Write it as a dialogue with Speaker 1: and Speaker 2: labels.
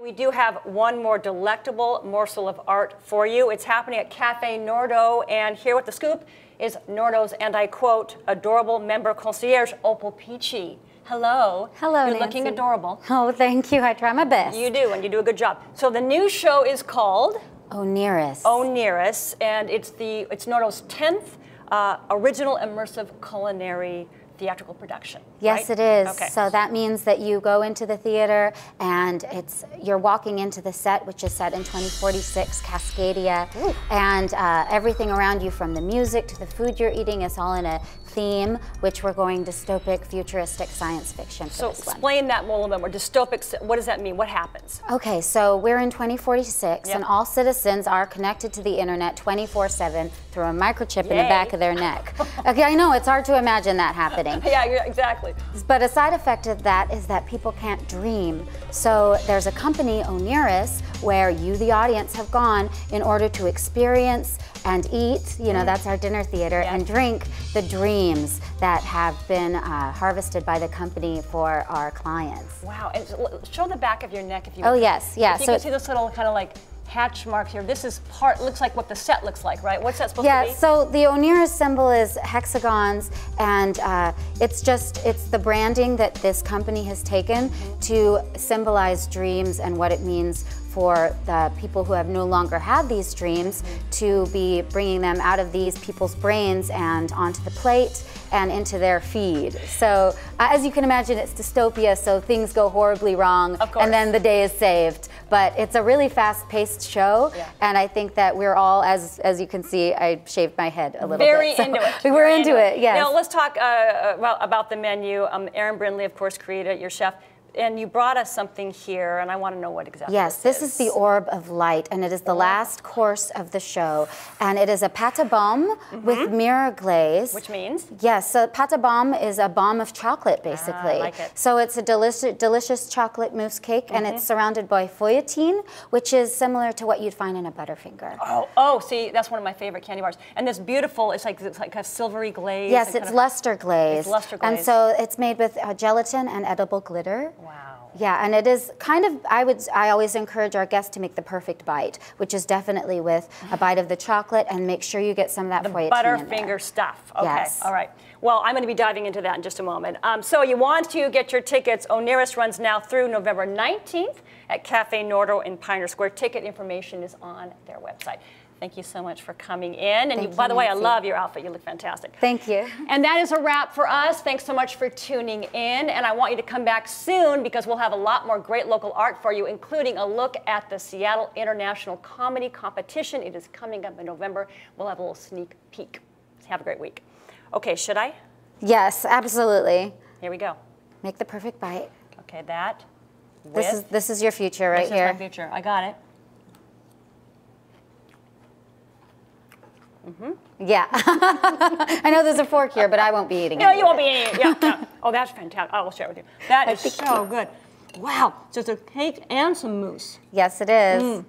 Speaker 1: We do have one more delectable morsel of art for you. It's happening at Cafe Nordo, and here with the scoop is Nordo's, and I quote, adorable member concierge, Opal Peachy. Hello.
Speaker 2: Hello,
Speaker 1: You're
Speaker 2: Nancy.
Speaker 1: looking adorable.
Speaker 2: Oh, thank you. I try my best.
Speaker 1: You do, and you do a good job. So the new show is called
Speaker 2: Oneirus.
Speaker 1: Oneirus, and it's the it's Nordo's 10th uh, original immersive culinary theatrical production.
Speaker 2: Yes,
Speaker 1: right?
Speaker 2: it is.
Speaker 1: Okay.
Speaker 2: So that means that you go into the theater and it's you're walking into the set, which is set in 2046 Cascadia,
Speaker 1: Ooh.
Speaker 2: and uh, everything around you, from the music to the food you're eating, is all in a theme, which we're going dystopic, futuristic science fiction
Speaker 1: so
Speaker 2: this one.
Speaker 1: explain that more a little bit more. Dystopic, what does that mean? What happens?
Speaker 2: Okay, so we're in 2046,
Speaker 1: Yep.
Speaker 2: and all citizens are connected to the internet 24/7 through a microchip in the back of their neck. okay, I know it's hard to imagine that happening.
Speaker 1: Yeah, exactly.
Speaker 2: But a side effect of that is that people can't dream. So there's a company, Oneirus, where you, the audience, have gone in order to experience and eat, you know, that's our dinner theater,
Speaker 1: Yeah.
Speaker 2: and drink the dreams that have been uh, harvested by the company for our clients.
Speaker 1: Wow, and show the back of your neck if you
Speaker 2: Oh,
Speaker 1: would.
Speaker 2: yes, yeah,
Speaker 1: If you
Speaker 2: so
Speaker 1: can see this little kind of like hatch mark here. This is part, looks like what the set looks like, right? What's that supposed to be?
Speaker 2: Yeah, so the Oneirus symbol is hexagons, and uh, it's just it's the branding that this company has taken to symbolize dreams and what it means for the people who have no longer had these dreams to be bringing them out of these people's brains and onto the plate and into their feed. So uh, as you can imagine, it's dystopia, so things go horribly wrong, and then the day is saved. But it's a really fast-paced show,
Speaker 1: Yeah.
Speaker 2: and I think that we're all, as as you can see, I shaved my head a little
Speaker 1: Very
Speaker 2: bit. so
Speaker 1: into it.
Speaker 2: We were
Speaker 1: Very
Speaker 2: into it. Yes.
Speaker 1: Now let's talk uh, about, about the menu. Um, Erin Brindley, of course, created your chef, and you brought us something here, and I want to know what exactly.
Speaker 2: Yes, this is the orb of light, and it is the last course of the show. And it is a pate bombe with mirror glaze.
Speaker 1: Mm-hmm. Which means?
Speaker 2: Yes, so pate bombe is a bomb of chocolate, basically.
Speaker 1: like it.
Speaker 2: So it's a delicious, delicious chocolate mousse cake, and
Speaker 1: Mm-hmm.
Speaker 2: it's surrounded by feuilletine, which is similar to what you'd find in a Butterfinger.
Speaker 1: Oh, oh, see, that's one of my favorite candy bars. And this beautiful, it's like it's like a silvery glaze.
Speaker 2: Yes, it's luster glaze.
Speaker 1: It's luster
Speaker 2: And so it's made with uh, gelatin and edible glitter.
Speaker 1: Wow.
Speaker 2: Yeah, and it is kind of, I would, I always encourage our guests to make the perfect bite, which is definitely with a bite of the chocolate and make sure you get some of that
Speaker 1: The. Butterfinger stuff. Okay.
Speaker 2: Yes.
Speaker 1: All right. Well, I'm going to be diving into that in just a moment. Um, so you want to get your tickets. Oneirus runs now through November 19th at Cafe Nordo in Pioneer Square. Ticket information is on their website. Thank you so much for coming in. And you, by
Speaker 2: you,
Speaker 1: the way, I love your outfit. You look fantastic.
Speaker 2: Thank you.
Speaker 1: And that is a wrap for us. Thanks so much for tuning in. And I want you to come back soon because we'll have a lot more great local art for you, including a look at the Seattle International Comedy Competition. It is coming up in November. We'll have a little sneak peek. Have a great week. Okay, should I?
Speaker 2: Yes, absolutely.
Speaker 1: Here we go.
Speaker 2: Make the perfect bite.
Speaker 1: Okay, that.
Speaker 2: This is this is your future right here.
Speaker 1: this is my future. I got it.
Speaker 2: Yeah. I know there's a fork here, but I won't be eating it.
Speaker 1: No, you won't be eating it. Yeah, yeah. Oh, that's fantastic. I will share with you. That is so good. Wow. So it's a cake and some mousse.
Speaker 2: Yes, it is.
Speaker 1: Mm.